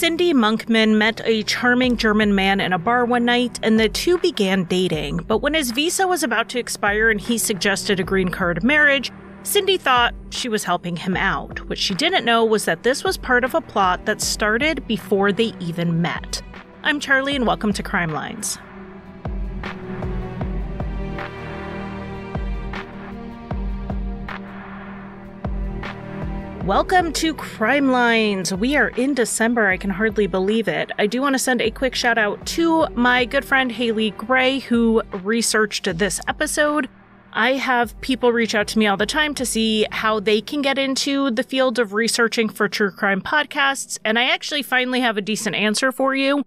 Cindy Monkman met a charming German man in a bar one night, and the two began dating. But when his visa was about to expire and he suggested a green card marriage, Cindy thought she was helping him out. What she didn't know was that this was part of a plot that started before they even met. I'm Charlie, and welcome to Crime Lines. Welcome to Crime Lines. We are in December. I can hardly believe it. I do want to send a quick shout out to my good friend Haley Gray, who researched this episode. I have people reach out to me all the time to see how they can get into the field of researching for true crime podcasts, and I actually finally have a decent answer for you.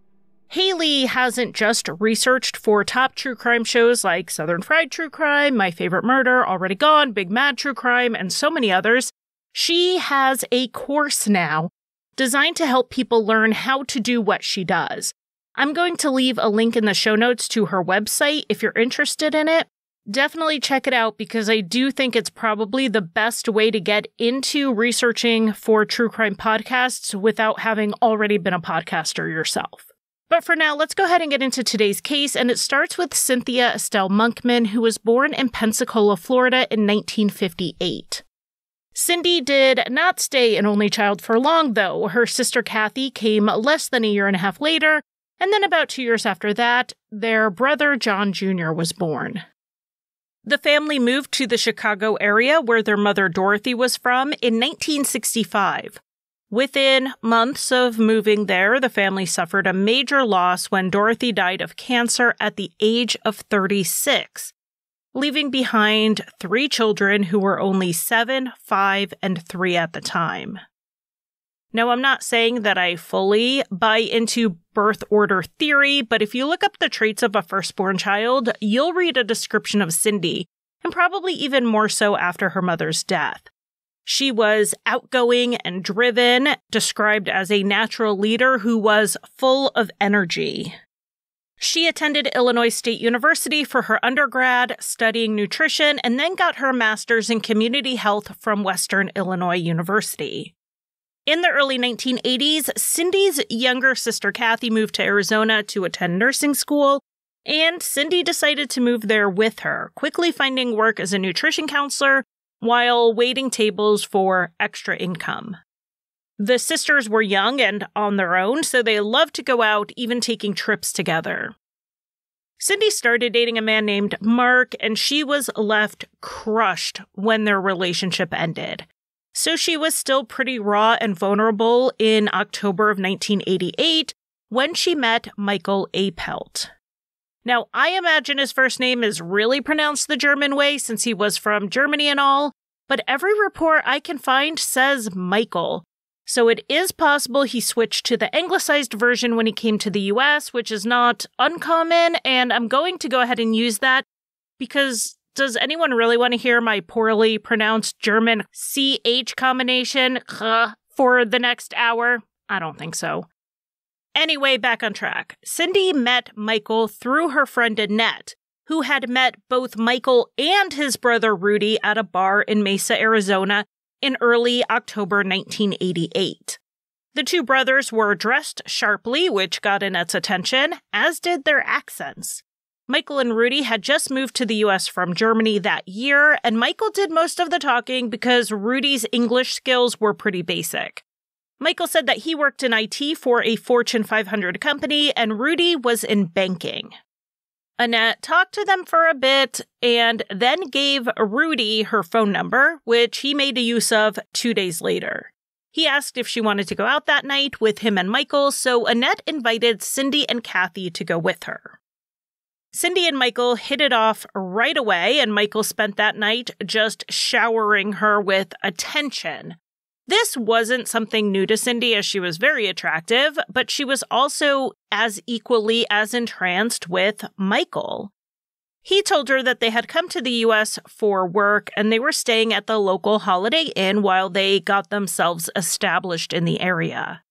Haley hasn't just researched for top true crime shows like Southern Fried True Crime, My Favorite Murder, Already Gone, Big Mad True Crime, and so many others. She has a course now designed to help people learn how to do what she does. I'm going to leave a link in the show notes to her website if you're interested in it. Definitely check it out because I do think it's probably the best way to get into researching for true crime podcasts without having already been a podcaster yourself. But for now, let's go ahead and get into today's case, and it starts with Cynthia Estelle Monkman, who was born in Pensacola, Florida in 1958. Cindy did not stay an only child for long, though. Her sister Kathy came less than a year and a half later, and then about two years after that, their brother John Jr. was born. The family moved to the Chicago area where their mother Dorothy was from in 1965. Within months of moving there, the family suffered a major loss when Dorothy died of cancer at the age of 36 leaving behind three children who were only seven, five, and three at the time. Now, I'm not saying that I fully buy into birth order theory, but if you look up the traits of a firstborn child, you'll read a description of Cindy, and probably even more so after her mother's death. She was outgoing and driven, described as a natural leader who was full of energy. She attended Illinois State University for her undergrad, studying nutrition, and then got her master's in community health from Western Illinois University. In the early 1980s, Cindy's younger sister Kathy moved to Arizona to attend nursing school, and Cindy decided to move there with her, quickly finding work as a nutrition counselor while waiting tables for extra income. The sisters were young and on their own, so they loved to go out, even taking trips together. Cindy started dating a man named Mark, and she was left crushed when their relationship ended. So she was still pretty raw and vulnerable in October of 1988 when she met Michael Apelt. Now, I imagine his first name is really pronounced the German way since he was from Germany and all, but every report I can find says Michael. So it is possible he switched to the anglicized version when he came to the US, which is not uncommon, and I'm going to go ahead and use that because does anyone really want to hear my poorly pronounced German CH combination for the next hour? I don't think so. Anyway, back on track. Cindy met Michael through her friend Annette, who had met both Michael and his brother Rudy at a bar in Mesa, Arizona in early October 1988. The two brothers were dressed sharply, which got Annette's attention, as did their accents. Michael and Rudy had just moved to the US from Germany that year, and Michael did most of the talking because Rudy's English skills were pretty basic. Michael said that he worked in IT for a Fortune 500 company, and Rudy was in banking. Annette talked to them for a bit and then gave Rudy her phone number, which he made use of two days later. He asked if she wanted to go out that night with him and Michael, so Annette invited Cindy and Kathy to go with her. Cindy and Michael hit it off right away, and Michael spent that night just showering her with attention, this wasn't something new to Cindy as she was very attractive, but she was also as equally as entranced with Michael. He told her that they had come to the US for work and they were staying at the local Holiday Inn while they got themselves established in the area.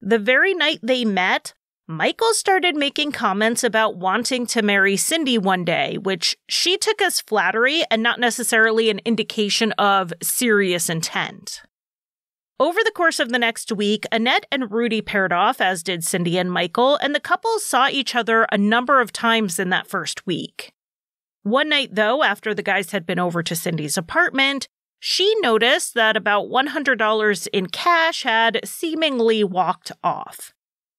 The very night they met, Michael started making comments about wanting to marry Cindy one day, which she took as flattery and not necessarily an indication of serious intent. Over the course of the next week, Annette and Rudy paired off, as did Cindy and Michael, and the couple saw each other a number of times in that first week. One night, though, after the guys had been over to Cindy's apartment, she noticed that about $100 in cash had seemingly walked off.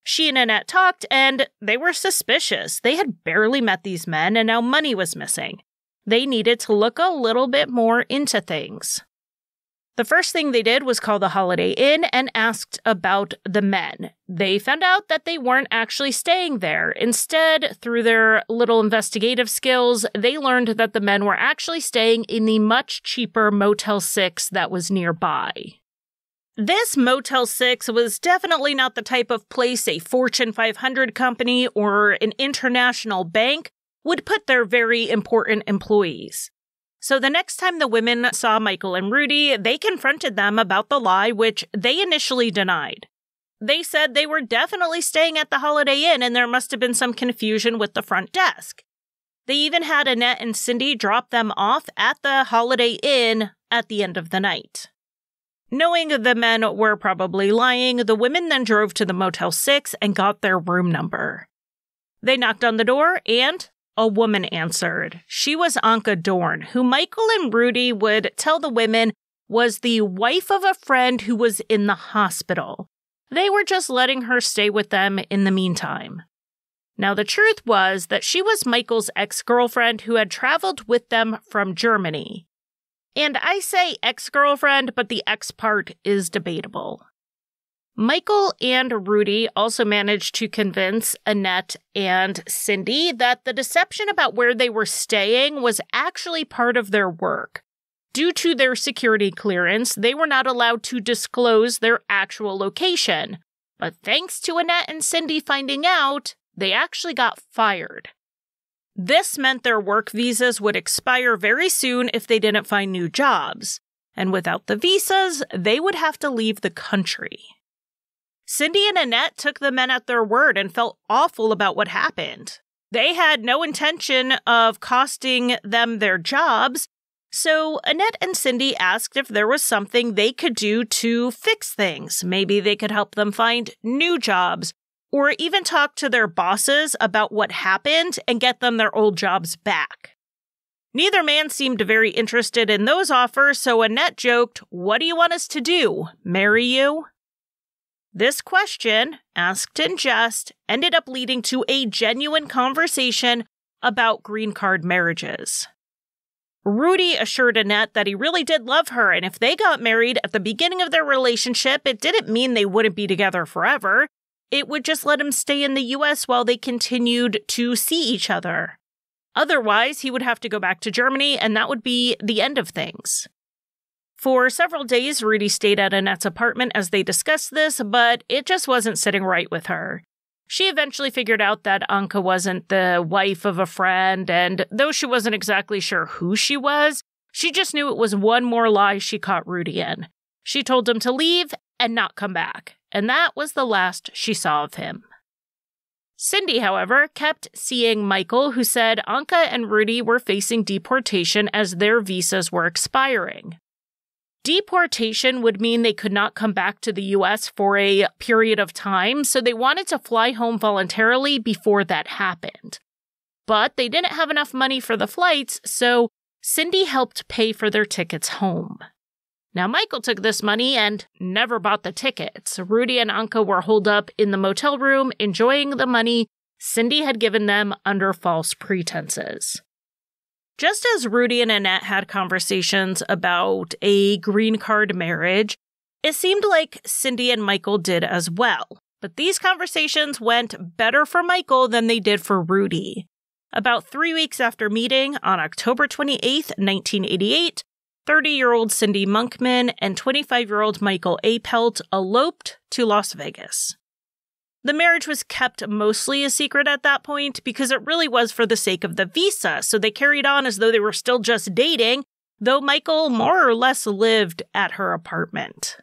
She and Annette talked, and they were suspicious. They had barely met these men, and now money was missing. They needed to look a little bit more into things. The first thing they did was call the Holiday Inn and asked about the men. They found out that they weren't actually staying there. Instead, through their little investigative skills, they learned that the men were actually staying in the much cheaper Motel 6 that was nearby. This Motel 6 was definitely not the type of place a Fortune 500 company or an international bank would put their very important employees. So the next time the women saw Michael and Rudy, they confronted them about the lie, which they initially denied. They said they were definitely staying at the Holiday Inn and there must have been some confusion with the front desk. They even had Annette and Cindy drop them off at the Holiday Inn at the end of the night. Knowing the men were probably lying, the women then drove to the Motel 6 and got their room number. They knocked on the door and a woman answered. She was Anka Dorn, who Michael and Rudy would tell the women was the wife of a friend who was in the hospital. They were just letting her stay with them in the meantime. Now, the truth was that she was Michael's ex girlfriend who had traveled with them from Germany. And I say ex girlfriend, but the ex part is debatable. Michael and Rudy also managed to convince Annette and Cindy that the deception about where they were staying was actually part of their work. Due to their security clearance, they were not allowed to disclose their actual location. But thanks to Annette and Cindy finding out, they actually got fired. This meant their work visas would expire very soon if they didn't find new jobs. And without the visas, they would have to leave the country. Cindy and Annette took the men at their word and felt awful about what happened. They had no intention of costing them their jobs, so Annette and Cindy asked if there was something they could do to fix things. Maybe they could help them find new jobs, or even talk to their bosses about what happened and get them their old jobs back. Neither man seemed very interested in those offers, so Annette joked, What do you want us to do? Marry you? This question, asked in jest, ended up leading to a genuine conversation about green card marriages. Rudy assured Annette that he really did love her, and if they got married at the beginning of their relationship, it didn't mean they wouldn't be together forever. It would just let him stay in the US while they continued to see each other. Otherwise, he would have to go back to Germany, and that would be the end of things. For several days, Rudy stayed at Annette's apartment as they discussed this, but it just wasn't sitting right with her. She eventually figured out that Anka wasn't the wife of a friend, and though she wasn't exactly sure who she was, she just knew it was one more lie she caught Rudy in. She told him to leave and not come back, and that was the last she saw of him. Cindy, however, kept seeing Michael, who said Anka and Rudy were facing deportation as their visas were expiring. Deportation would mean they could not come back to the US for a period of time, so they wanted to fly home voluntarily before that happened. But they didn't have enough money for the flights, so Cindy helped pay for their tickets home. Now, Michael took this money and never bought the tickets. Rudy and Anka were holed up in the motel room, enjoying the money Cindy had given them under false pretenses. Just as Rudy and Annette had conversations about a green card marriage, it seemed like Cindy and Michael did as well. But these conversations went better for Michael than they did for Rudy. About three weeks after meeting, on October 28, 1988, 30 year old Cindy Monkman and 25 year old Michael Apelt eloped to Las Vegas. The marriage was kept mostly a secret at that point because it really was for the sake of the visa, so they carried on as though they were still just dating, though Michael more or less lived at her apartment.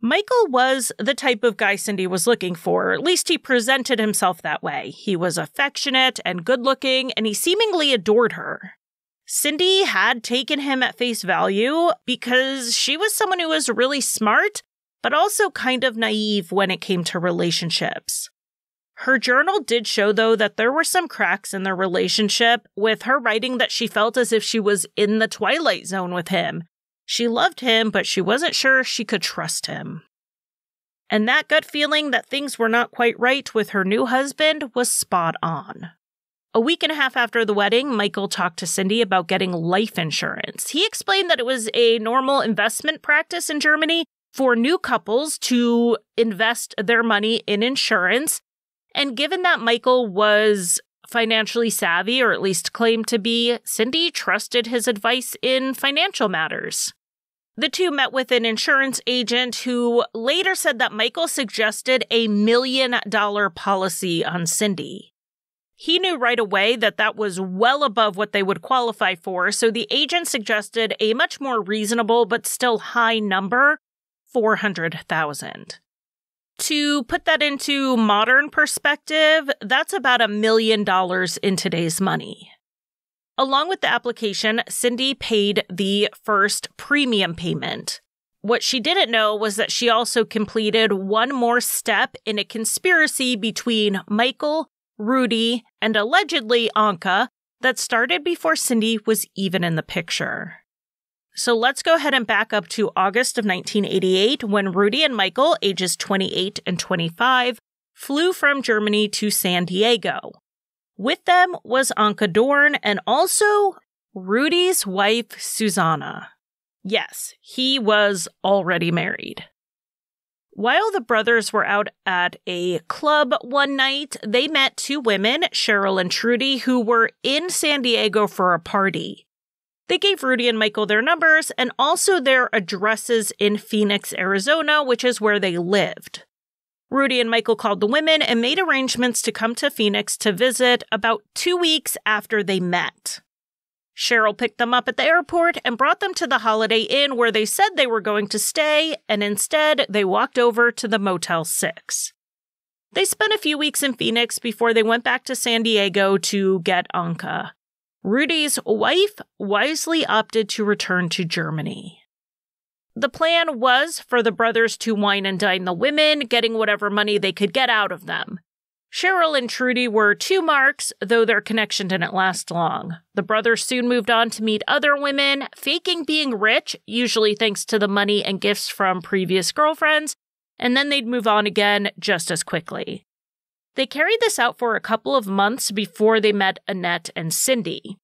Michael was the type of guy Cindy was looking for, at least he presented himself that way. He was affectionate and good looking, and he seemingly adored her. Cindy had taken him at face value because she was someone who was really smart, but also kind of naive when it came to relationships. Her journal did show, though, that there were some cracks in their relationship, with her writing that she felt as if she was in the twilight zone with him. She loved him, but she wasn't sure she could trust him. And that gut feeling that things were not quite right with her new husband was spot on. A week and a half after the wedding, Michael talked to Cindy about getting life insurance. He explained that it was a normal investment practice in Germany for new couples to invest their money in insurance. And given that Michael was financially savvy, or at least claimed to be, Cindy trusted his advice in financial matters. The two met with an insurance agent who later said that Michael suggested a million dollar policy on Cindy. He knew right away that that was well above what they would qualify for, so the agent suggested a much more reasonable but still high number 400,000. To put that into modern perspective, that's about a million dollars in today's money. Along with the application, Cindy paid the first premium payment. What she didn't know was that she also completed one more step in a conspiracy between Michael Rudy, and allegedly Anka that started before Cindy was even in the picture. So let's go ahead and back up to August of 1988 when Rudy and Michael, ages 28 and 25, flew from Germany to San Diego. With them was Anka Dorn and also Rudy's wife, Susanna. Yes, he was already married. While the brothers were out at a club one night, they met two women, Cheryl and Trudy, who were in San Diego for a party. They gave Rudy and Michael their numbers and also their addresses in Phoenix, Arizona, which is where they lived. Rudy and Michael called the women and made arrangements to come to Phoenix to visit about two weeks after they met. Cheryl picked them up at the airport and brought them to the Holiday Inn where they said they were going to stay, and instead they walked over to the Motel 6. They spent a few weeks in Phoenix before they went back to San Diego to get Anka. Rudy's wife wisely opted to return to Germany. The plan was for the brothers to wine and dine the women, getting whatever money they could get out of them. Cheryl and Trudy were two marks, though their connection didn't last long. The brothers soon moved on to meet other women, faking being rich, usually thanks to the money and gifts from previous girlfriends, and then they'd move on again just as quickly. They carried this out for a couple of months before they met Annette and Cindy.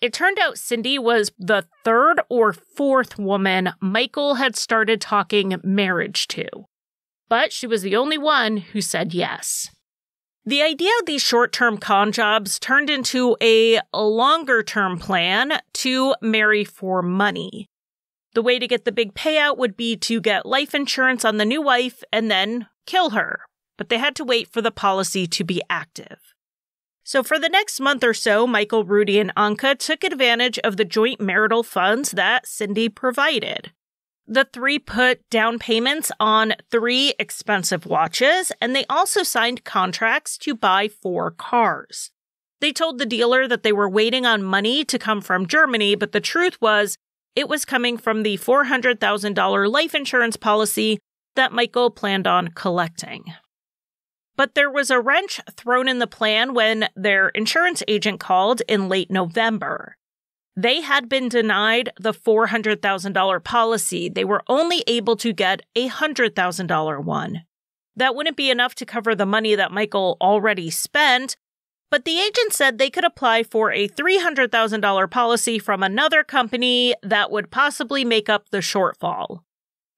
It turned out Cindy was the third or fourth woman Michael had started talking marriage to. But she was the only one who said yes. The idea of these short term con jobs turned into a longer term plan to marry for money. The way to get the big payout would be to get life insurance on the new wife and then kill her, but they had to wait for the policy to be active. So, for the next month or so, Michael, Rudy, and Anka took advantage of the joint marital funds that Cindy provided. The three put down payments on three expensive watches, and they also signed contracts to buy four cars. They told the dealer that they were waiting on money to come from Germany, but the truth was it was coming from the $400,000 life insurance policy that Michael planned on collecting. But there was a wrench thrown in the plan when their insurance agent called in late November. They had been denied the $400,000 policy. They were only able to get a $100,000 one. That wouldn't be enough to cover the money that Michael already spent, but the agent said they could apply for a $300,000 policy from another company that would possibly make up the shortfall.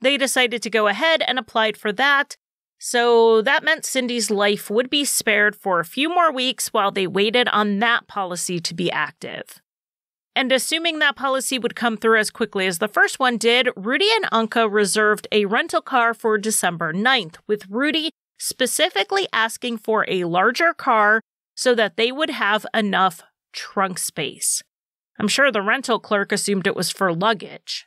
They decided to go ahead and applied for that, so that meant Cindy's life would be spared for a few more weeks while they waited on that policy to be active. And assuming that policy would come through as quickly as the first one did, Rudy and Anka reserved a rental car for December 9th, with Rudy specifically asking for a larger car so that they would have enough trunk space. I'm sure the rental clerk assumed it was for luggage.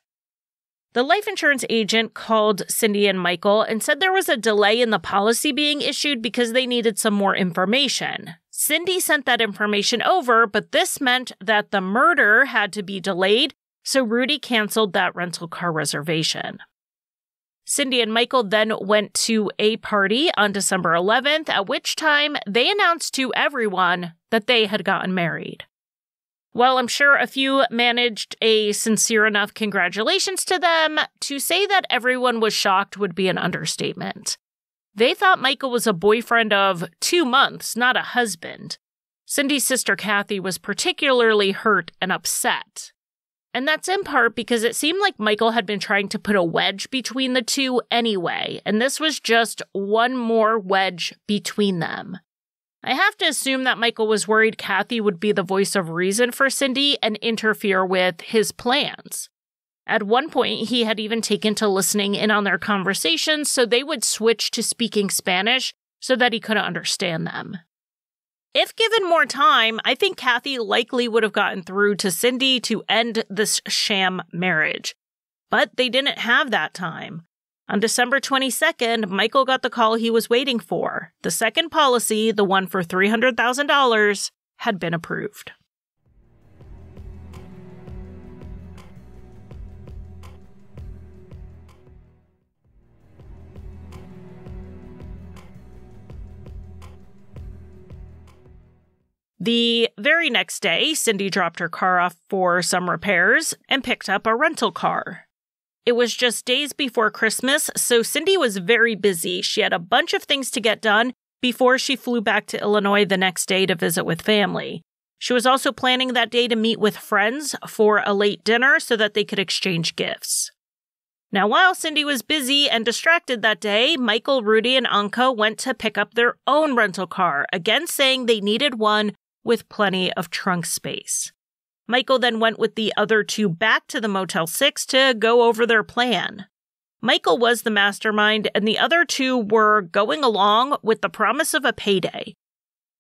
The life insurance agent called Cindy and Michael and said there was a delay in the policy being issued because they needed some more information. Cindy sent that information over, but this meant that the murder had to be delayed, so Rudy canceled that rental car reservation. Cindy and Michael then went to a party on December 11th, at which time they announced to everyone that they had gotten married. Well, I'm sure a few managed a sincere enough congratulations to them, to say that everyone was shocked would be an understatement. They thought Michael was a boyfriend of two months, not a husband. Cindy's sister Kathy was particularly hurt and upset. And that's in part because it seemed like Michael had been trying to put a wedge between the two anyway, and this was just one more wedge between them. I have to assume that Michael was worried Kathy would be the voice of reason for Cindy and interfere with his plans. At one point, he had even taken to listening in on their conversations so they would switch to speaking Spanish so that he couldn't understand them. If given more time, I think Kathy likely would have gotten through to Cindy to end this sham marriage. But they didn't have that time. On December 22nd, Michael got the call he was waiting for. The second policy, the one for $300,000, had been approved. The very next day, Cindy dropped her car off for some repairs and picked up a rental car. It was just days before Christmas, so Cindy was very busy. She had a bunch of things to get done before she flew back to Illinois the next day to visit with family. She was also planning that day to meet with friends for a late dinner so that they could exchange gifts. Now, while Cindy was busy and distracted that day, Michael, Rudy, and Anka went to pick up their own rental car, again saying they needed one with plenty of trunk space. Michael then went with the other two back to the Motel 6 to go over their plan. Michael was the mastermind, and the other two were going along with the promise of a payday.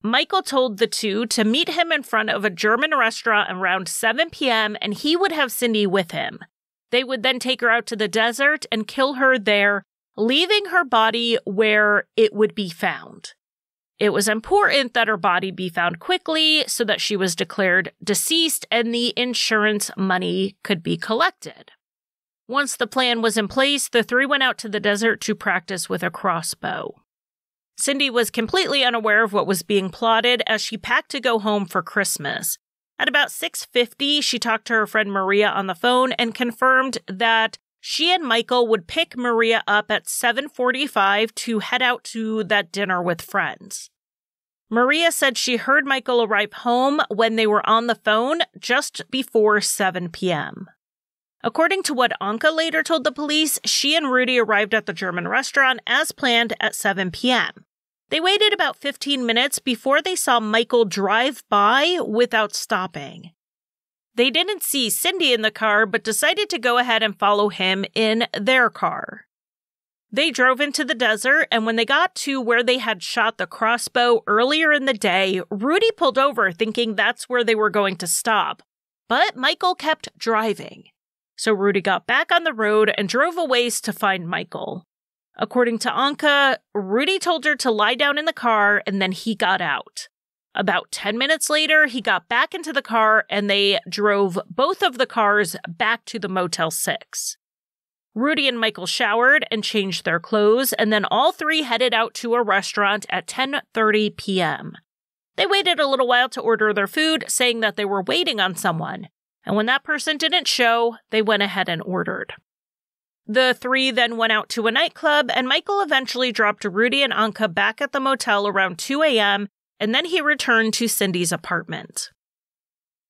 Michael told the two to meet him in front of a German restaurant around 7 p.m., and he would have Cindy with him. They would then take her out to the desert and kill her there, leaving her body where it would be found. It was important that her body be found quickly so that she was declared deceased and the insurance money could be collected. Once the plan was in place, the three went out to the desert to practice with a crossbow. Cindy was completely unaware of what was being plotted as she packed to go home for Christmas. At about 6:50, she talked to her friend Maria on the phone and confirmed that she and Michael would pick Maria up at 7:45 to head out to that dinner with friends. Maria said she heard Michael arrive home when they were on the phone just before 7 p.m. According to what Anka later told the police, she and Rudy arrived at the German restaurant as planned at 7 p.m. They waited about 15 minutes before they saw Michael drive by without stopping. They didn't see Cindy in the car, but decided to go ahead and follow him in their car. They drove into the desert, and when they got to where they had shot the crossbow earlier in the day, Rudy pulled over thinking that's where they were going to stop. But Michael kept driving. So Rudy got back on the road and drove a ways to find Michael. According to Anka, Rudy told her to lie down in the car and then he got out. About 10 minutes later, he got back into the car and they drove both of the cars back to the Motel 6. Rudy and Michael showered and changed their clothes, and then all three headed out to a restaurant at 10:30 p.m. They waited a little while to order their food, saying that they were waiting on someone. And when that person didn't show, they went ahead and ordered. The three then went out to a nightclub, and Michael eventually dropped Rudy and Anka back at the motel around 2 a.m., and then he returned to Cindy's apartment.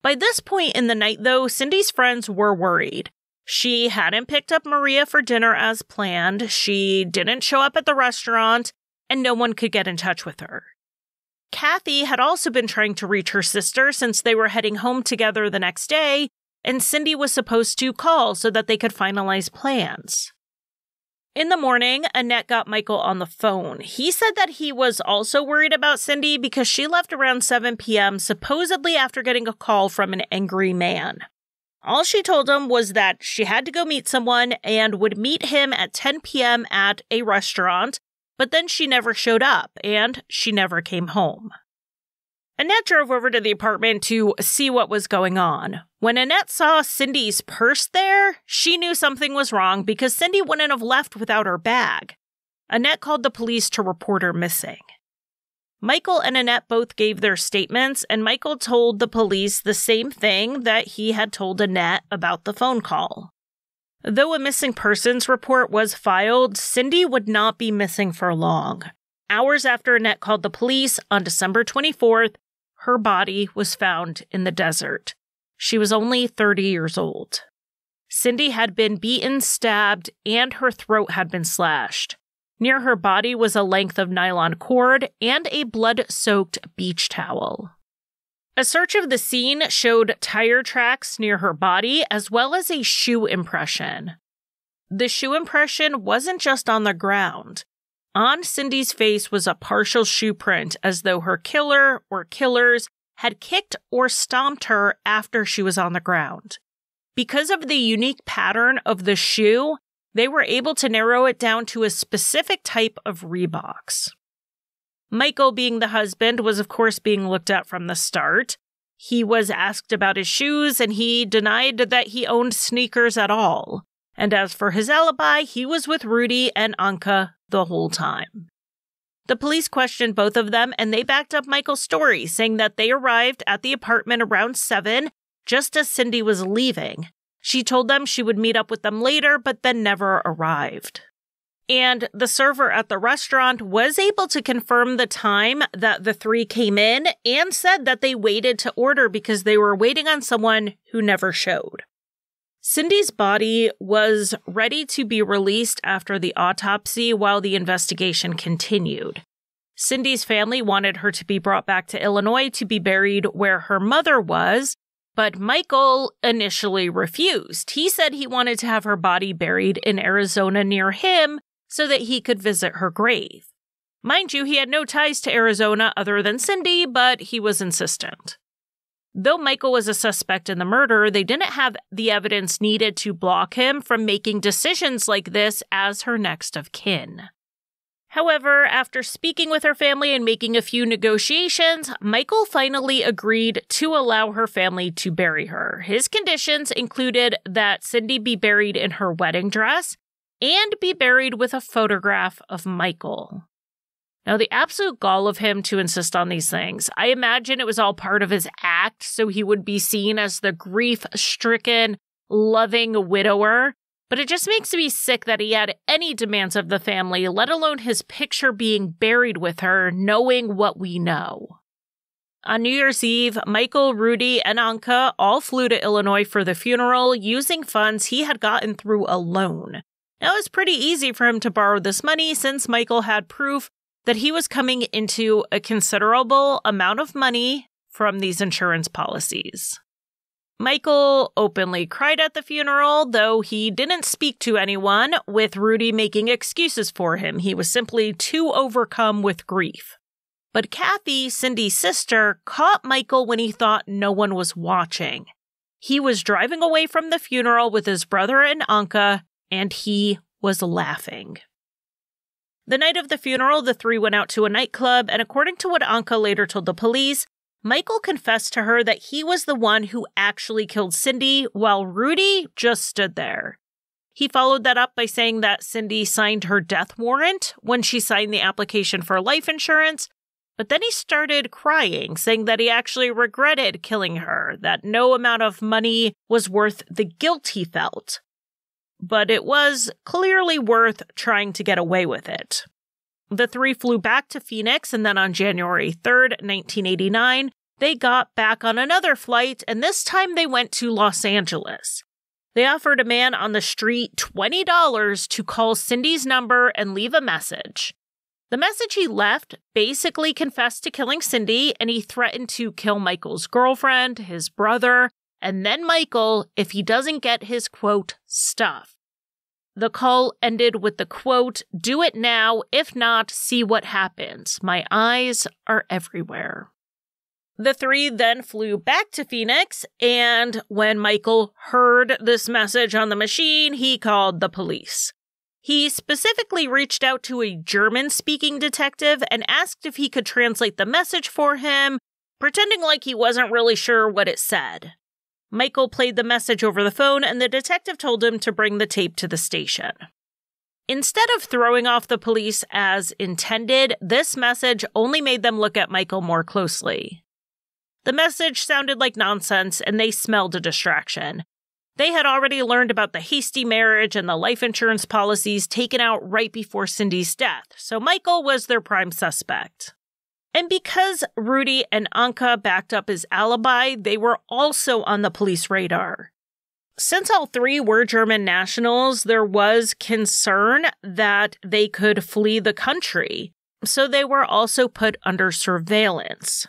By this point in the night, though, Cindy's friends were worried. She hadn't picked up Maria for dinner as planned, she didn't show up at the restaurant, and no one could get in touch with her. Kathy had also been trying to reach her sister since they were heading home together the next day, and Cindy was supposed to call so that they could finalize plans. In the morning, Annette got Michael on the phone. He said that he was also worried about Cindy because she left around 7 p.m., supposedly after getting a call from an angry man. All she told him was that she had to go meet someone and would meet him at 10 p.m. at a restaurant, but then she never showed up and she never came home. Annette drove over to the apartment to see what was going on. When Annette saw Cindy's purse there, she knew something was wrong because Cindy wouldn't have left without her bag. Annette called the police to report her missing. Michael and Annette both gave their statements, and Michael told the police the same thing that he had told Annette about the phone call. Though a missing persons report was filed, Cindy would not be missing for long. Hours after Annette called the police on December 24th, her body was found in the desert. She was only 30 years old. Cindy had been beaten, stabbed, and her throat had been slashed. Near her body was a length of nylon cord and a blood soaked beach towel. A search of the scene showed tire tracks near her body as well as a shoe impression. The shoe impression wasn't just on the ground. On Cindy's face was a partial shoe print as though her killer or killers had kicked or stomped her after she was on the ground. Because of the unique pattern of the shoe, they were able to narrow it down to a specific type of Reeboks. Michael, being the husband, was of course being looked at from the start. He was asked about his shoes and he denied that he owned sneakers at all. And as for his alibi, he was with Rudy and Anka the whole time. The police questioned both of them and they backed up Michael's story, saying that they arrived at the apartment around 7 just as Cindy was leaving. She told them she would meet up with them later, but then never arrived. And the server at the restaurant was able to confirm the time that the three came in and said that they waited to order because they were waiting on someone who never showed. Cindy's body was ready to be released after the autopsy while the investigation continued. Cindy's family wanted her to be brought back to Illinois to be buried where her mother was, but Michael initially refused. He said he wanted to have her body buried in Arizona near him so that he could visit her grave. Mind you, he had no ties to Arizona other than Cindy, but he was insistent. Though Michael was a suspect in the murder, they didn't have the evidence needed to block him from making decisions like this as her next of kin. However, after speaking with her family and making a few negotiations, Michael finally agreed to allow her family to bury her. His conditions included that Cindy be buried in her wedding dress and be buried with a photograph of Michael. Now, the absolute gall of him to insist on these things, I imagine it was all part of his act so he would be seen as the grief stricken, loving widower but it just makes me sick that he had any demands of the family, let alone his picture being buried with her, knowing what we know. On New Year's Eve, Michael, Rudy, and Anka all flew to Illinois for the funeral using funds he had gotten through a loan. Now, it was pretty easy for him to borrow this money since Michael had proof that he was coming into a considerable amount of money from these insurance policies. Michael openly cried at the funeral, though he didn't speak to anyone, with Rudy making excuses for him. He was simply too overcome with grief. But Kathy, Cindy's sister, caught Michael when he thought no one was watching. He was driving away from the funeral with his brother and Anka, and he was laughing. The night of the funeral, the three went out to a nightclub, and according to what Anka later told the police, Michael confessed to her that he was the one who actually killed Cindy, while Rudy just stood there. He followed that up by saying that Cindy signed her death warrant when she signed the application for life insurance, but then he started crying, saying that he actually regretted killing her, that no amount of money was worth the guilt he felt. But it was clearly worth trying to get away with it. The three flew back to Phoenix, and then on January 3rd, 1989, they got back on another flight, and this time they went to Los Angeles. They offered a man on the street $20 to call Cindy's number and leave a message. The message he left basically confessed to killing Cindy, and he threatened to kill Michael's girlfriend, his brother, and then Michael if he doesn't get his quote stuff. The call ended with the quote, Do it now. If not, see what happens. My eyes are everywhere. The three then flew back to Phoenix, and when Michael heard this message on the machine, he called the police. He specifically reached out to a German speaking detective and asked if he could translate the message for him, pretending like he wasn't really sure what it said. Michael played the message over the phone, and the detective told him to bring the tape to the station. Instead of throwing off the police as intended, this message only made them look at Michael more closely. The message sounded like nonsense, and they smelled a distraction. They had already learned about the hasty marriage and the life insurance policies taken out right before Cindy's death, so Michael was their prime suspect. And because Rudy and Anka backed up his alibi, they were also on the police radar. Since all three were German nationals, there was concern that they could flee the country, so they were also put under surveillance.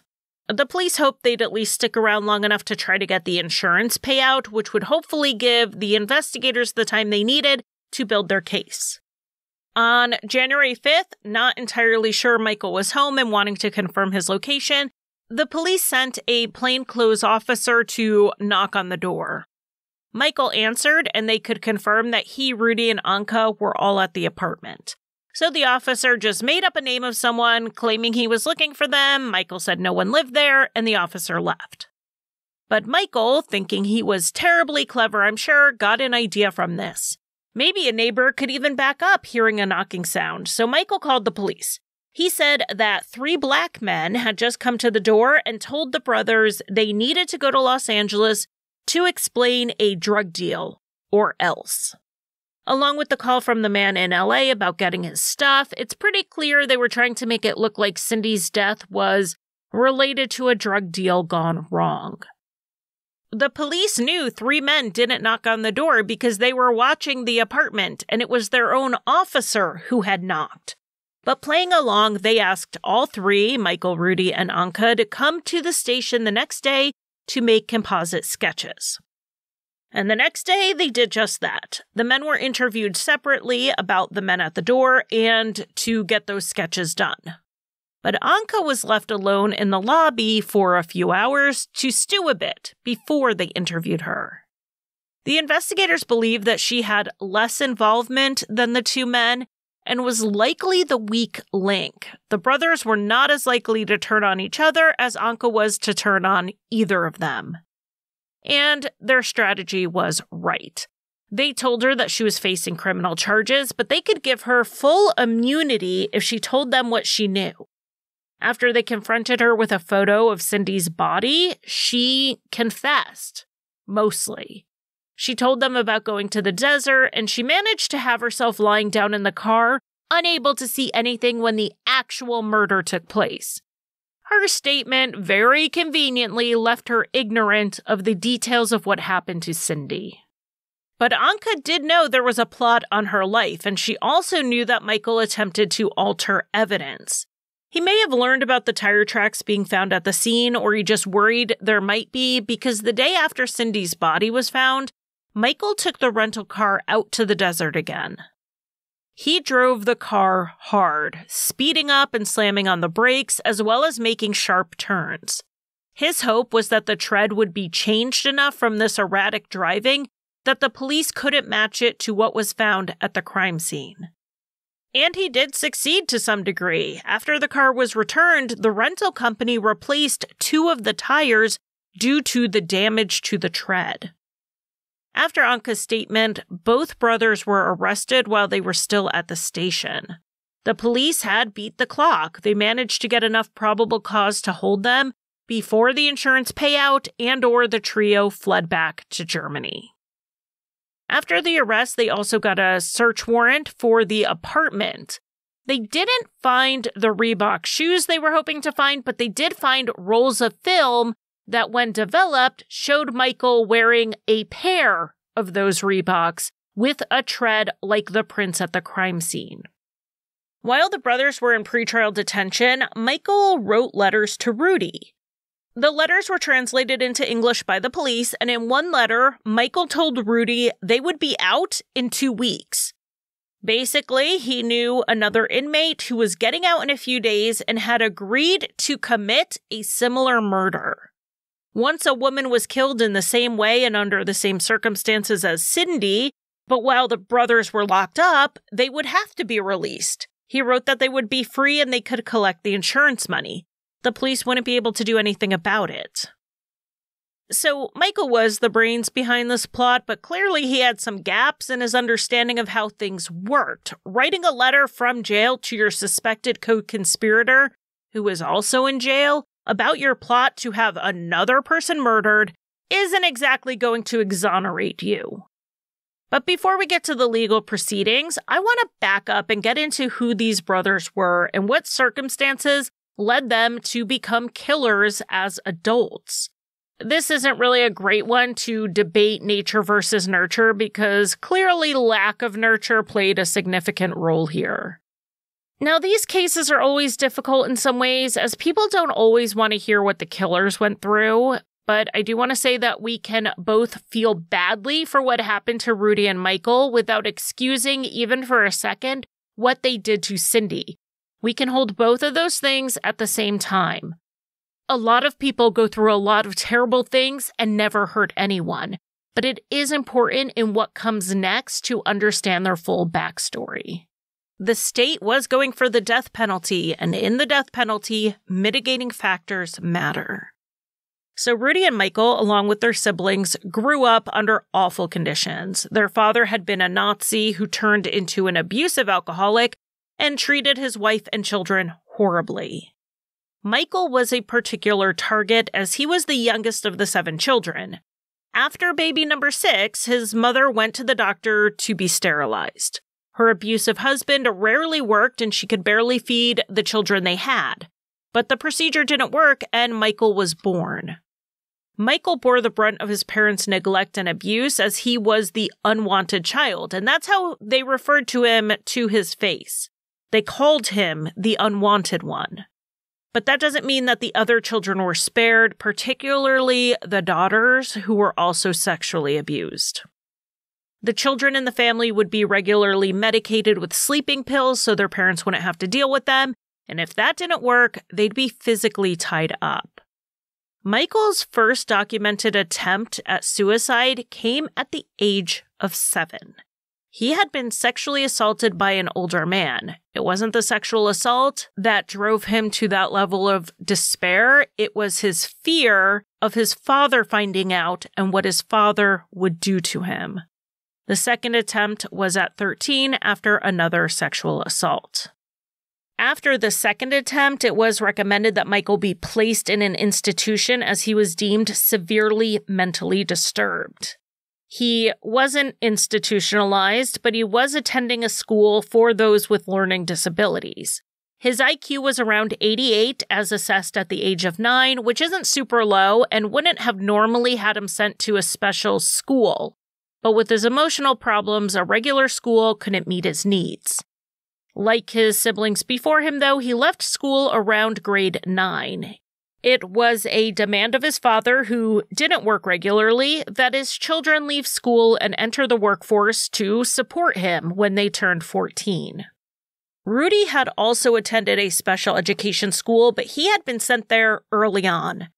The police hoped they'd at least stick around long enough to try to get the insurance payout, which would hopefully give the investigators the time they needed to build their case. On January 5th, not entirely sure Michael was home and wanting to confirm his location, the police sent a plainclothes officer to knock on the door. Michael answered, and they could confirm that he, Rudy, and Anka were all at the apartment. So the officer just made up a name of someone, claiming he was looking for them. Michael said no one lived there, and the officer left. But Michael, thinking he was terribly clever, I'm sure, got an idea from this. Maybe a neighbor could even back up hearing a knocking sound, so Michael called the police. He said that three black men had just come to the door and told the brothers they needed to go to Los Angeles to explain a drug deal, or else. Along with the call from the man in LA about getting his stuff, it's pretty clear they were trying to make it look like Cindy's death was related to a drug deal gone wrong. The police knew three men didn't knock on the door because they were watching the apartment and it was their own officer who had knocked. But playing along, they asked all three, Michael, Rudy, and Anka, to come to the station the next day to make composite sketches. And the next day, they did just that. The men were interviewed separately about the men at the door and to get those sketches done. But Anka was left alone in the lobby for a few hours to stew a bit before they interviewed her. The investigators believed that she had less involvement than the two men and was likely the weak link. The brothers were not as likely to turn on each other as Anka was to turn on either of them. And their strategy was right. They told her that she was facing criminal charges, but they could give her full immunity if she told them what she knew. After they confronted her with a photo of Cindy's body, she confessed, mostly. She told them about going to the desert, and she managed to have herself lying down in the car, unable to see anything when the actual murder took place. Her statement very conveniently left her ignorant of the details of what happened to Cindy. But Anka did know there was a plot on her life, and she also knew that Michael attempted to alter evidence. He may have learned about the tire tracks being found at the scene, or he just worried there might be, because the day after Cindy's body was found, Michael took the rental car out to the desert again. He drove the car hard, speeding up and slamming on the brakes, as well as making sharp turns. His hope was that the tread would be changed enough from this erratic driving that the police couldn't match it to what was found at the crime scene. And he did succeed to some degree. After the car was returned, the rental company replaced two of the tires due to the damage to the tread. After Anka's statement, both brothers were arrested while they were still at the station. The police had beat the clock. They managed to get enough probable cause to hold them before the insurance payout and or the trio fled back to Germany. After the arrest, they also got a search warrant for the apartment. They didn't find the Reebok shoes they were hoping to find, but they did find rolls of film that, when developed, showed Michael wearing a pair of those Reeboks with a tread like the prints at the crime scene. While the brothers were in pretrial detention, Michael wrote letters to Rudy. The letters were translated into English by the police, and in one letter, Michael told Rudy they would be out in two weeks. Basically, he knew another inmate who was getting out in a few days and had agreed to commit a similar murder. Once a woman was killed in the same way and under the same circumstances as Cindy, but while the brothers were locked up, they would have to be released. He wrote that they would be free and they could collect the insurance money. The police wouldn't be able to do anything about it. So, Michael was the brains behind this plot, but clearly he had some gaps in his understanding of how things worked. Writing a letter from jail to your suspected co conspirator, who is also in jail, about your plot to have another person murdered isn't exactly going to exonerate you. But before we get to the legal proceedings, I want to back up and get into who these brothers were and what circumstances led them to become killers as adults. This isn't really a great one to debate nature versus nurture because clearly lack of nurture played a significant role here. Now, these cases are always difficult in some ways, as people don't always want to hear what the killers went through. But I do want to say that we can both feel badly for what happened to Rudy and Michael without excusing, even for a second, what they did to Cindy. We can hold both of those things at the same time. A lot of people go through a lot of terrible things and never hurt anyone, but it is important in what comes next to understand their full backstory. The state was going for the death penalty, and in the death penalty, mitigating factors matter. So, Rudy and Michael, along with their siblings, grew up under awful conditions. Their father had been a Nazi who turned into an abusive alcoholic and treated his wife and children horribly. Michael was a particular target as he was the youngest of the seven children. After baby number six, his mother went to the doctor to be sterilized. Her abusive husband rarely worked and she could barely feed the children they had. But the procedure didn't work and Michael was born. Michael bore the brunt of his parents' neglect and abuse as he was the unwanted child, and that's how they referred to him to his face. They called him the unwanted one. But that doesn't mean that the other children were spared, particularly the daughters who were also sexually abused. The children in the family would be regularly medicated with sleeping pills so their parents wouldn't have to deal with them, and if that didn't work, they'd be physically tied up. Michael's first documented attempt at suicide came at the age of seven. He had been sexually assaulted by an older man. It wasn't the sexual assault that drove him to that level of despair. It was his fear of his father finding out and what his father would do to him. The second attempt was at 13 after another sexual assault. After the second attempt, it was recommended that Michael be placed in an institution as he was deemed severely mentally disturbed. He wasn't institutionalized, but he was attending a school for those with learning disabilities. His IQ was around 88 as assessed at the age of 9, which isn't super low and wouldn't have normally had him sent to a special school. But with his emotional problems, a regular school couldn't meet his needs. Like his siblings before him, though, he left school around grade 9. It was a demand of his father, who didn't work regularly, that his children leave school and enter the workforce to support him when they turned 14. Rudy had also attended a special education school, but he had been sent there early on.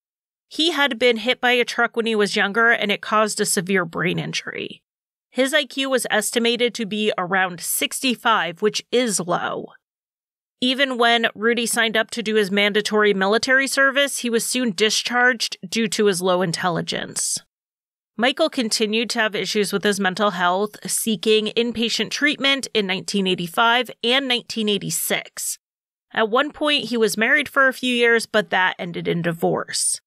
He had been hit by a truck when he was younger and it caused a severe brain injury. His IQ was estimated to be around 65, which is low. Even when Rudy signed up to do his mandatory military service, he was soon discharged due to his low intelligence. Michael continued to have issues with his mental health, seeking inpatient treatment in 1985 and 1986. At one point, he was married for a few years, but that ended in divorce.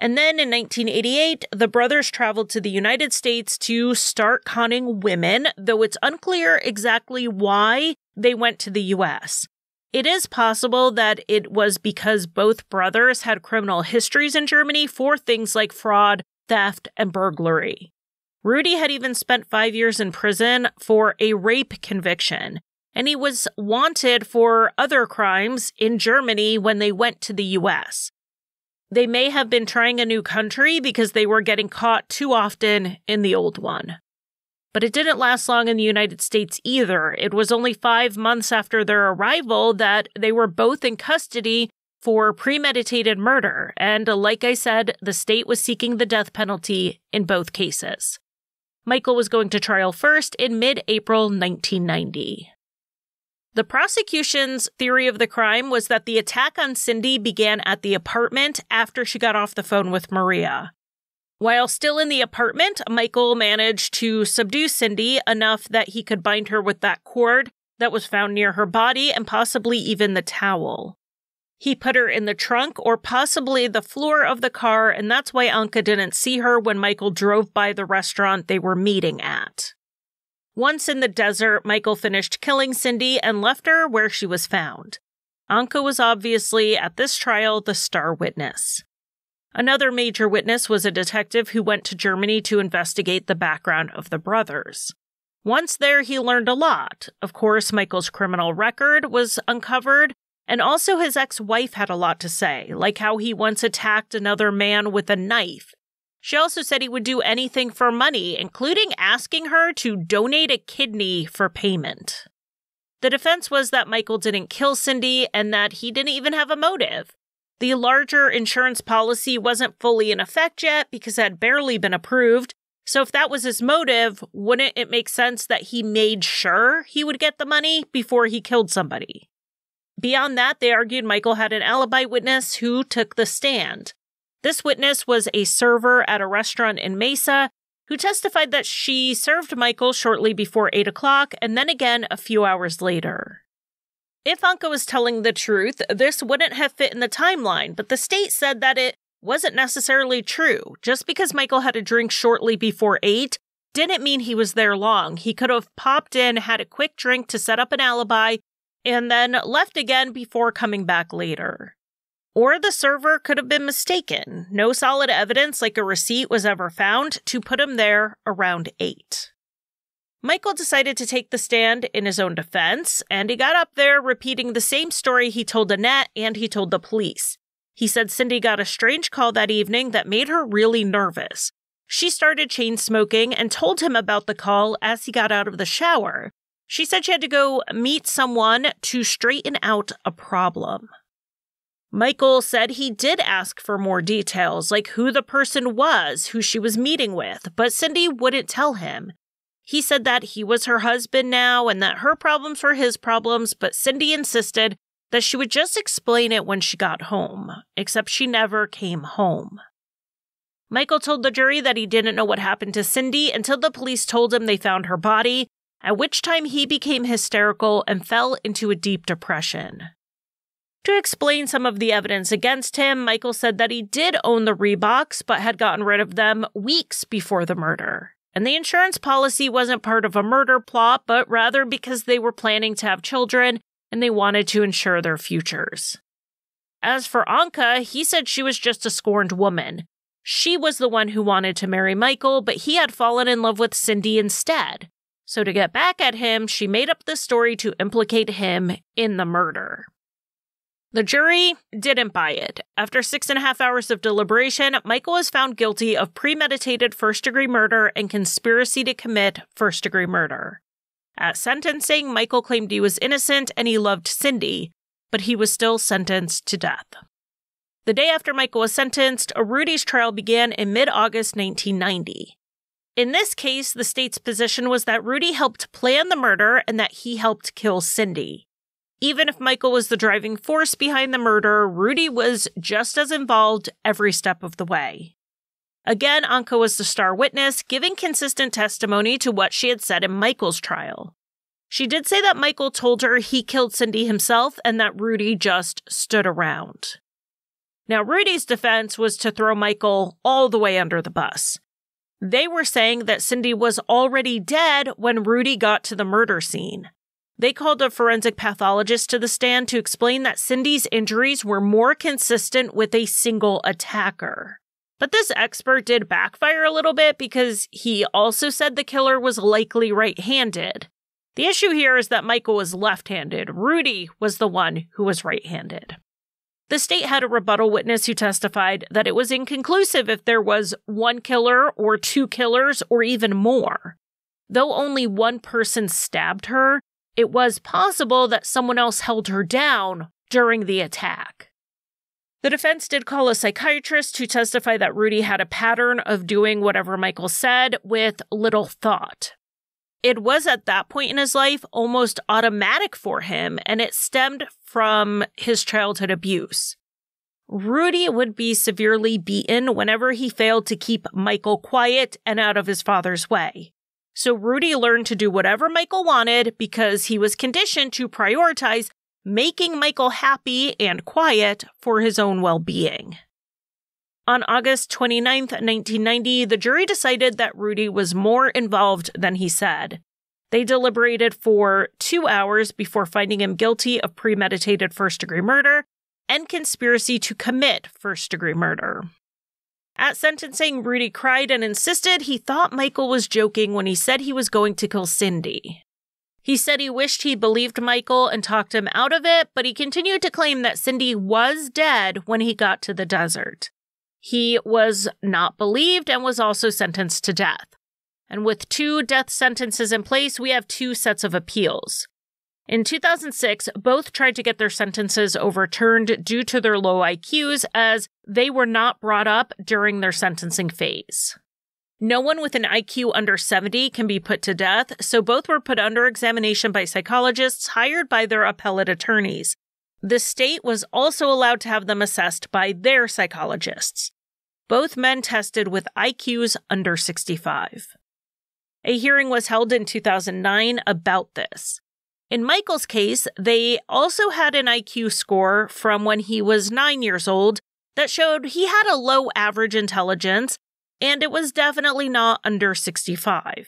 And then in 1988, the brothers traveled to the United States to start conning women, though it's unclear exactly why they went to the US. It is possible that it was because both brothers had criminal histories in Germany for things like fraud, theft, and burglary. Rudy had even spent five years in prison for a rape conviction, and he was wanted for other crimes in Germany when they went to the US. They may have been trying a new country because they were getting caught too often in the old one. But it didn't last long in the United States either. It was only five months after their arrival that they were both in custody for premeditated murder. And like I said, the state was seeking the death penalty in both cases. Michael was going to trial first in mid April 1990. The prosecution's theory of the crime was that the attack on Cindy began at the apartment after she got off the phone with Maria. While still in the apartment, Michael managed to subdue Cindy enough that he could bind her with that cord that was found near her body and possibly even the towel. He put her in the trunk or possibly the floor of the car, and that's why Anka didn't see her when Michael drove by the restaurant they were meeting at. Once in the desert, Michael finished killing Cindy and left her where she was found. Anka was obviously, at this trial, the star witness. Another major witness was a detective who went to Germany to investigate the background of the brothers. Once there, he learned a lot. Of course, Michael's criminal record was uncovered, and also his ex wife had a lot to say, like how he once attacked another man with a knife she also said he would do anything for money, including asking her to donate a kidney for payment. The defense was that Michael didn't kill Cindy and that he didn't even have a motive. The larger insurance policy wasn't fully in effect yet because it had barely been approved. So, if that was his motive, wouldn't it make sense that he made sure he would get the money before he killed somebody? Beyond that, they argued Michael had an alibi witness who took the stand. This witness was a server at a restaurant in Mesa who testified that she served Michael shortly before 8 o'clock and then again a few hours later. If Anka was telling the truth, this wouldn't have fit in the timeline, but the state said that it wasn't necessarily true. Just because Michael had a drink shortly before 8 didn't mean he was there long. He could have popped in, had a quick drink to set up an alibi, and then left again before coming back later. Or the server could have been mistaken. No solid evidence, like a receipt, was ever found to put him there around 8. Michael decided to take the stand in his own defense, and he got up there repeating the same story he told Annette and he told the police. He said Cindy got a strange call that evening that made her really nervous. She started chain smoking and told him about the call as he got out of the shower. She said she had to go meet someone to straighten out a problem. Michael said he did ask for more details, like who the person was who she was meeting with, but Cindy wouldn't tell him. He said that he was her husband now and that her problems were his problems, but Cindy insisted that she would just explain it when she got home, except she never came home. Michael told the jury that he didn't know what happened to Cindy until the police told him they found her body, at which time he became hysterical and fell into a deep depression. To explain some of the evidence against him, Michael said that he did own the Reeboks, but had gotten rid of them weeks before the murder. And the insurance policy wasn't part of a murder plot, but rather because they were planning to have children and they wanted to ensure their futures. As for Anka, he said she was just a scorned woman. She was the one who wanted to marry Michael, but he had fallen in love with Cindy instead. So to get back at him, she made up this story to implicate him in the murder. The jury didn't buy it. After six and a half hours of deliberation, Michael was found guilty of premeditated first degree murder and conspiracy to commit first degree murder. At sentencing, Michael claimed he was innocent and he loved Cindy, but he was still sentenced to death. The day after Michael was sentenced, Rudy's trial began in mid August 1990. In this case, the state's position was that Rudy helped plan the murder and that he helped kill Cindy. Even if Michael was the driving force behind the murder, Rudy was just as involved every step of the way. Again, Anka was the star witness, giving consistent testimony to what she had said in Michael's trial. She did say that Michael told her he killed Cindy himself and that Rudy just stood around. Now, Rudy's defense was to throw Michael all the way under the bus. They were saying that Cindy was already dead when Rudy got to the murder scene. They called a forensic pathologist to the stand to explain that Cindy's injuries were more consistent with a single attacker. But this expert did backfire a little bit because he also said the killer was likely right handed. The issue here is that Michael was left handed, Rudy was the one who was right handed. The state had a rebuttal witness who testified that it was inconclusive if there was one killer or two killers or even more. Though only one person stabbed her, it was possible that someone else held her down during the attack. The defense did call a psychiatrist to testify that Rudy had a pattern of doing whatever Michael said with little thought. it was at that point in his life almost automatic for him, and it stemmed from his childhood abuse. Rudy would be severely beaten whenever he failed to keep Michael quiet and out of his father's way. So Rudy learned to do whatever Michael wanted because he was conditioned to prioritize making Michael happy and quiet for his own well being. On August 29, 1990, the jury decided that Rudy was more involved than he said. They deliberated for two hours before finding him guilty of premeditated first degree murder and conspiracy to commit first degree murder. At sentencing, Rudy cried and insisted he thought Michael was joking when he said he was going to kill Cindy. He said he wished he believed Michael and talked him out of it, but he continued to claim that Cindy was dead when he got to the desert. He was not believed and was also sentenced to death. And with two death sentences in place, we have two sets of appeals. In 2006, both tried to get their sentences overturned due to their low IQs as they were not brought up during their sentencing phase. No one with an IQ under 70 can be put to death, so both were put under examination by psychologists hired by their appellate attorneys. The state was also allowed to have them assessed by their psychologists. Both men tested with IQs under 65. A hearing was held in 2009 about this. In Michael's case, they also had an IQ score from when he was nine years old that showed he had a low average intelligence, and it was definitely not under 65.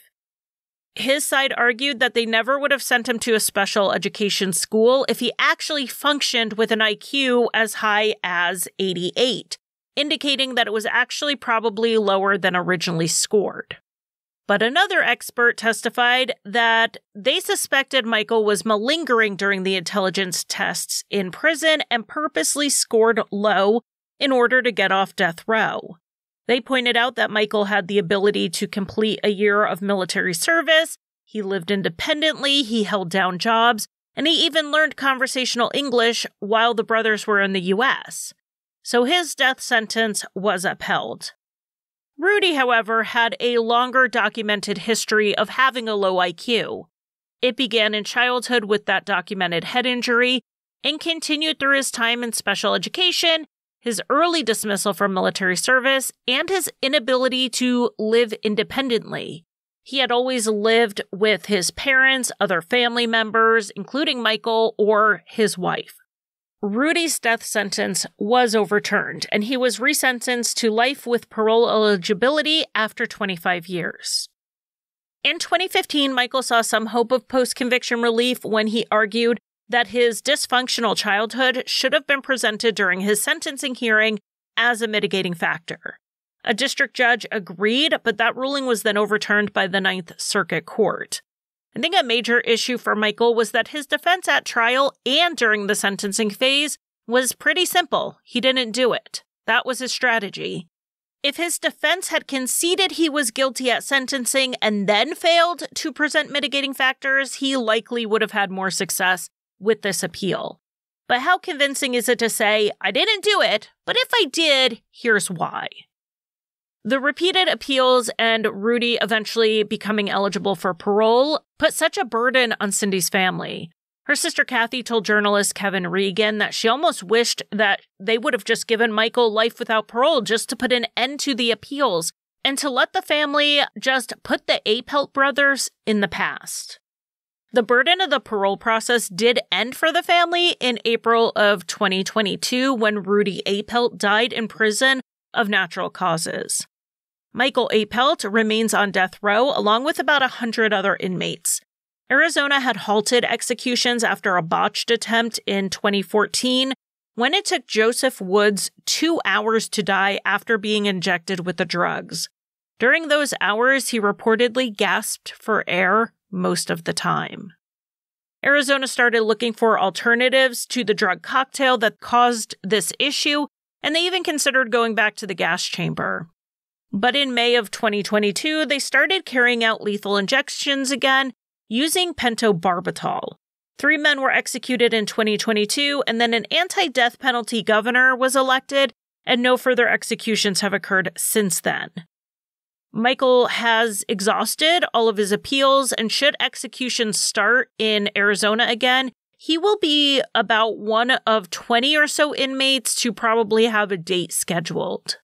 His side argued that they never would have sent him to a special education school if he actually functioned with an IQ as high as 88, indicating that it was actually probably lower than originally scored. But another expert testified that they suspected Michael was malingering during the intelligence tests in prison and purposely scored low in order to get off death row. They pointed out that Michael had the ability to complete a year of military service, he lived independently, he held down jobs, and he even learned conversational English while the brothers were in the US. So his death sentence was upheld. Rudy, however, had a longer documented history of having a low IQ. It began in childhood with that documented head injury and continued through his time in special education, his early dismissal from military service, and his inability to live independently. He had always lived with his parents, other family members, including Michael or his wife. Rudy's death sentence was overturned, and he was resentenced to life with parole eligibility after 25 years. In 2015, Michael saw some hope of post conviction relief when he argued that his dysfunctional childhood should have been presented during his sentencing hearing as a mitigating factor. A district judge agreed, but that ruling was then overturned by the Ninth Circuit Court. I think a major issue for Michael was that his defense at trial and during the sentencing phase was pretty simple. He didn't do it. That was his strategy. If his defense had conceded he was guilty at sentencing and then failed to present mitigating factors, he likely would have had more success with this appeal. But how convincing is it to say, I didn't do it, but if I did, here's why? The repeated appeals and Rudy eventually becoming eligible for parole put such a burden on Cindy's family. Her sister Kathy told journalist Kevin Regan that she almost wished that they would have just given Michael life without parole just to put an end to the appeals and to let the family just put the Apelt brothers in the past. The burden of the parole process did end for the family in April of 2022 when Rudy Apelt died in prison of natural causes. Michael Apelt remains on death row along with about a hundred other inmates. Arizona had halted executions after a botched attempt in 2014 when it took Joseph Woods two hours to die after being injected with the drugs. During those hours, he reportedly gasped for air most of the time. Arizona started looking for alternatives to the drug cocktail that caused this issue, and they even considered going back to the gas chamber. But in May of 2022, they started carrying out lethal injections again using pentobarbital. Three men were executed in 2022, and then an anti death penalty governor was elected, and no further executions have occurred since then. Michael has exhausted all of his appeals, and should execution start in Arizona again, he will be about one of 20 or so inmates to probably have a date scheduled.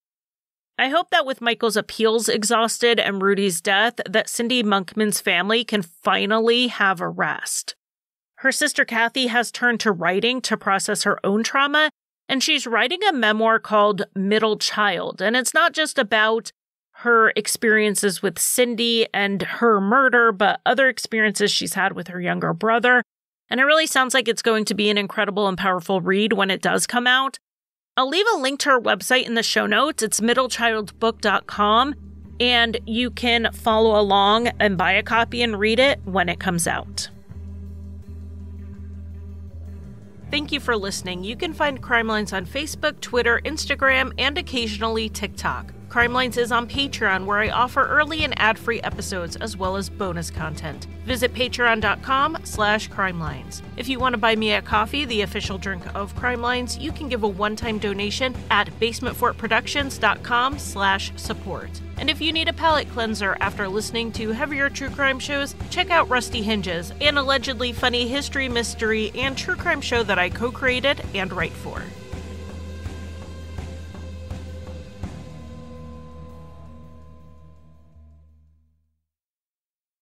I hope that with Michael's appeals exhausted and Rudy's death, that Cindy Monkman's family can finally have a rest. Her sister Kathy has turned to writing to process her own trauma, and she's writing a memoir called Middle Child. And it's not just about her experiences with Cindy and her murder, but other experiences she's had with her younger brother. And it really sounds like it's going to be an incredible and powerful read when it does come out. I'll leave a link to her website in the show notes. It's middlechildbook.com, and you can follow along and buy a copy and read it when it comes out. Thank you for listening. You can find Crimelines on Facebook, Twitter, Instagram, and occasionally TikTok. Crimelines is on Patreon, where I offer early and ad-free episodes as well as bonus content. Visit patreon.com slash crimelines. If you want to buy me a coffee, the official drink of Crimelines, you can give a one-time donation at basementfortproductions.com slash support. And if you need a palate cleanser after listening to heavier true crime shows, check out Rusty Hinges, an allegedly funny history, mystery, and true crime show that I co created and write for.